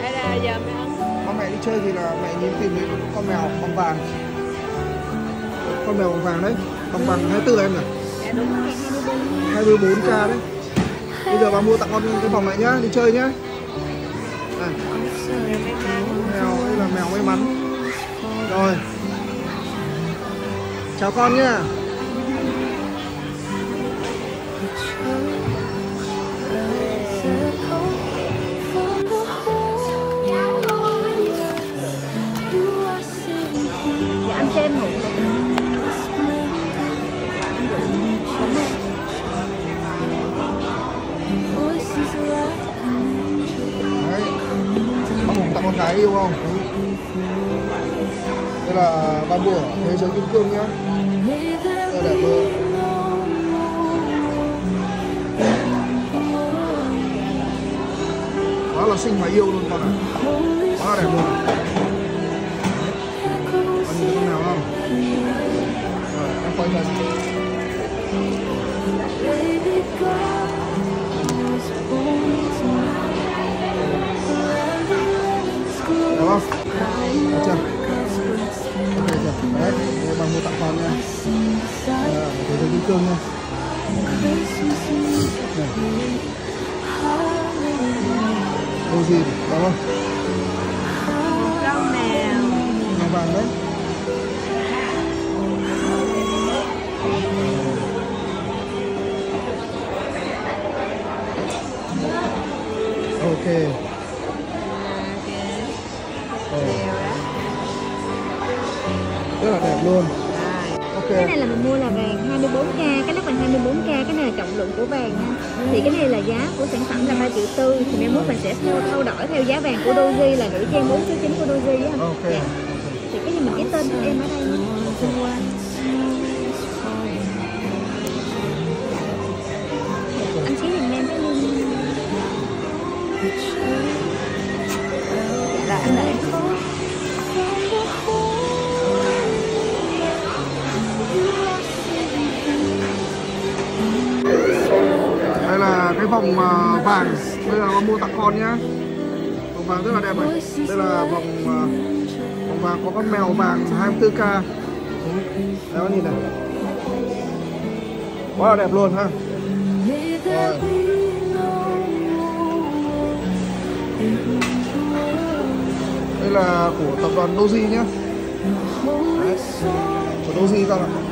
Hay là giờ mẹ ăn Con mẹ đi chơi thì là mẹ nhìn tìm thấy con mèo bằng vàng. Con mèo bằng vàng đấy Bằng bằng 24 em nhỉ? Dạ đúng rồi, 24 24k đấy. Bây giờ bà mua tặng con cái vòng này nhá, đi chơi nhá. Này, mắn mèo, đây là mèo may mắn? Rồi. Chào con nhá xem anh em tặng con gái yêu không? Đây là ba bùa thế giới kim cương nhá. Đây đẹp luôn quá là xinh mà yêu luôn con ạ. Quá là đẹp luôn Đẹp không? Được chưa? Ok chưa? Đấy, đây bà mua tặng con nha Đây, thế giới Ờ, Rất là đẹp luôn Ok Cái này là mình mua là vàng 24k, cái nắp vàng 24k, cái này là trọng lượng của vàng nha. Thì cái này là giá của sản phẩm là 3 triệu tư thì mai mốt mình sẽ thâu đổi theo giá vàng của Doji là nữ trang 4 số 9 của Doji á. Ok Dạ. Thì cái gì mình ký tên của em ở đây nha. Anh vòng à, vàng. Bây giờ con mua tặng con nhá. Vòng vàng rất là đẹp này. Đây là vòng à, vòng vàng có con mèo vàng 24k Đấy con nhìn này. Quá là đẹp luôn ha. Rồi Đây là của tập đoàn Doji nhá. Đấy. Của Doji ra ạ